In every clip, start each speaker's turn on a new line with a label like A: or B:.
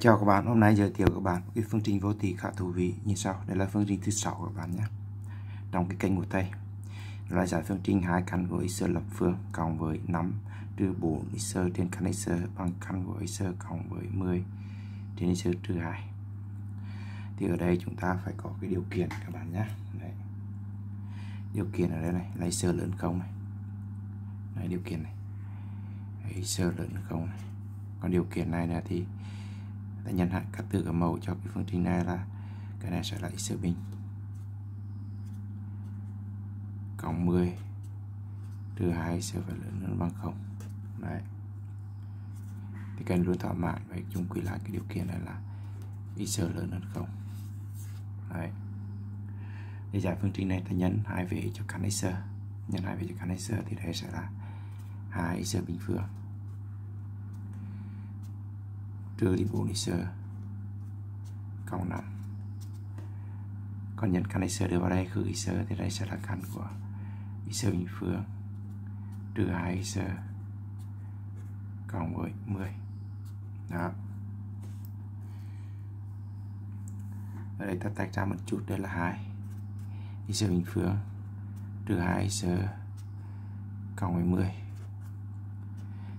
A: Chào các bạn, hôm nay giới thiệu các bạn một cái phương trình vô tỷ khá thú vị như sau. Đây là phương trình thứ sáu các bạn nhé. Trong cái kênh của thầy là giải phương trình hai căn của x lập phương cộng với 5 trừ 4 x trên căn x bằng căn của x cộng với 10 trên x trừ 2. Thì ở đây chúng ta phải có cái điều kiện các bạn nhé. Đấy. Điều kiện ở đây này là x lớn không này. Đấy, điều kiện này. Đấy, x lớn không này. Còn điều kiện này là thì ta nhân hạn các từ ở màu cho cái phương trình này là cái này sẽ là x bình cộng 10 trừ 2 sẽ phải lớn hơn bằng 0 đấy. Thì cần luôn thỏa mãn và chung quy lại cái điều kiện này là x lớn hơn 0 đấy. Để giải phương trình này ta nhân hai về cho căn x nhân hai về cho căn x thì đây sẽ là hai x bình phương trừ đi 4 cộng 5 còn nhận căn x đưa vào đây khử x thì đây sẽ là căn của x bình phương. Trừ 2 x cộng với 10 đó. Ở đây ta tách ra một chút, đây là 2 x bình phương. Trừ 2 x cộng với 10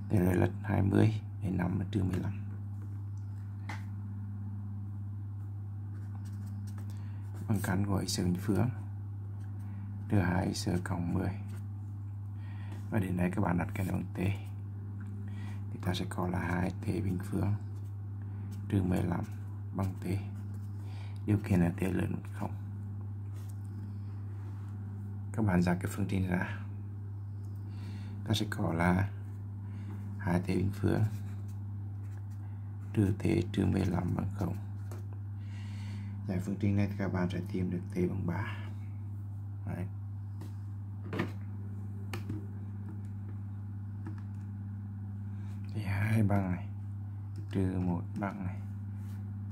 A: đây là 20 đến 5 là trừ 15 bằng căn của x bình phương trừ 2 x cộng 10 và đến đây các bạn đặt cái này bằng t. Thì ta sẽ có là 2 t bình phương. Trừ 15 bằng t. Điều kiện là t lớn hơn không. Các bạn ra cái phương trình ra. Ta sẽ có là 2 t bình phương. Trừ t trừ 15 bằng 0 tại phương trình này thì các bạn sẽ tìm được t bằng 3 Đấy. Thì 2 bằng này, Trừ 1 bằng này,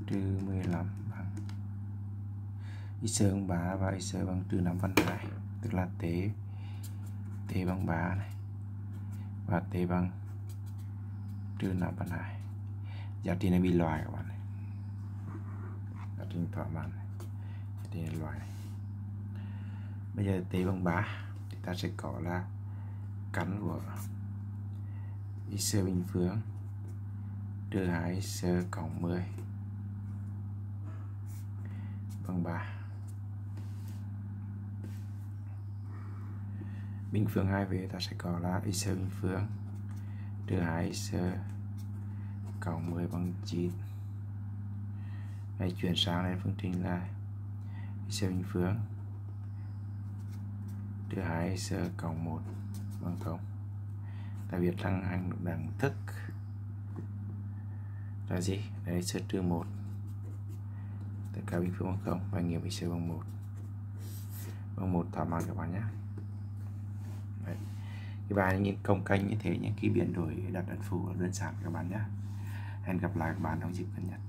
A: Trừ 15 bằng x bằng 3 và x bằng trừ 5 phần 2 Tức là t t bằng 3 này, Và t bằng trừ 5 phần 2 Giá trị này bị loại các bạn này trình thỏa mãn thì loại này. Bây giờ t bằng 3 thì ta sẽ có là căn của x bình phương trừ 2 x cộng 10 bằng 3 bình phương hai về ta sẽ có là x bình phương trừ 2 x cộng 10 bằng 9 hãy chuyển sang lên phương trình là x bình phương. Trừ 2 x cộng 1 bằng không ta biệt thăng hàng đẳng thức. Là gì? Đấy x trừ 1 tất cả bình phương bằng không và nghiệm x bằng 1 bằng 1 thỏa mãn các bạn nhé. Đấy. cái bài nhìn công canh như thế những cái biến đổi đặt ấn phù đơn giản các bạn nhé. Hẹn gặp lại các bạn trong dịp gần nhất